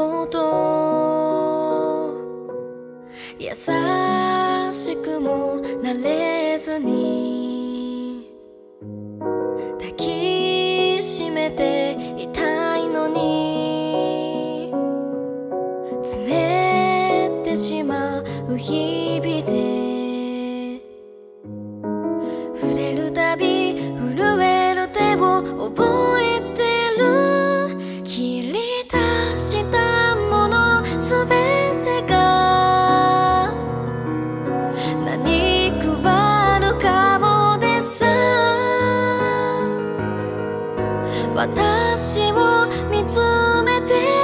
ほど優しくもなれずに抱きしめていたいのに。詰めてしまう日々で。触れるたび震える手を覚え私を見つめて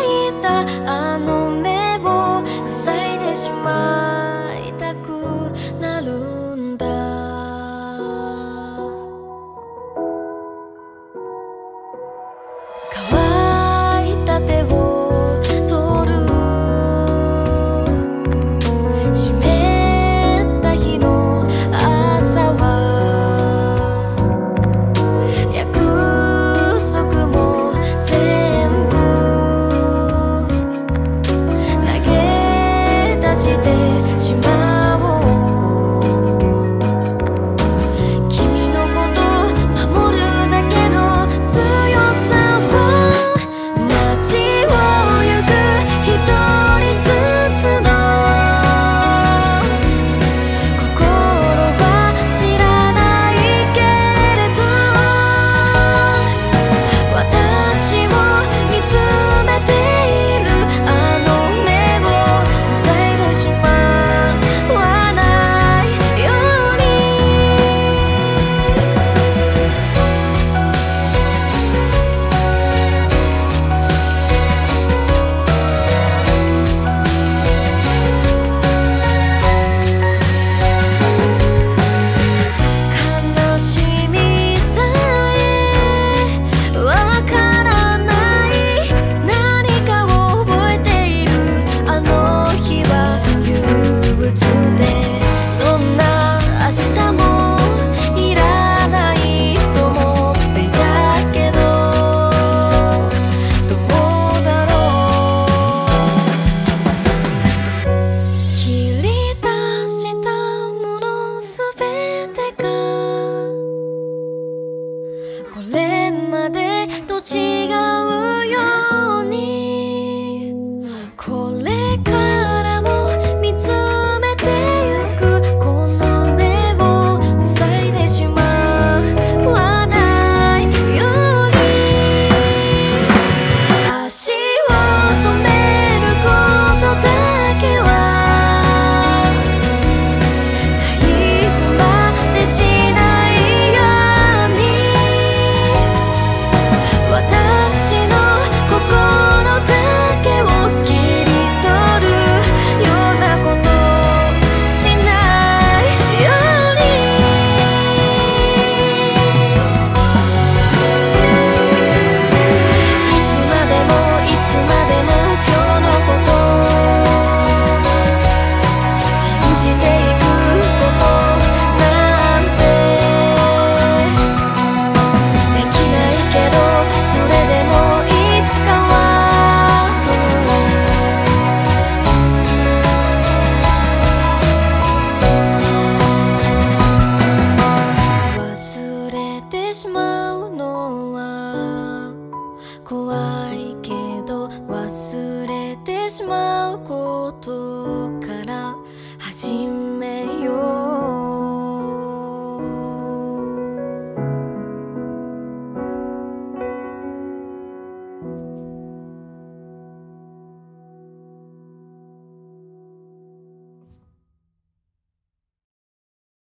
これまでと違う怖い